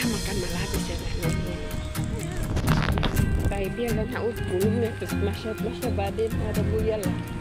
dah makan malah habis dah lah Baik, biarlah nak ukur Masya-masya badan ada buyal lah.